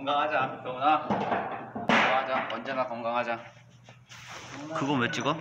건강하자, 병훈아 건강하자. 언제나 건강하자. 그거 왜 찍어?